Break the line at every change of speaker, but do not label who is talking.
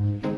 Bye.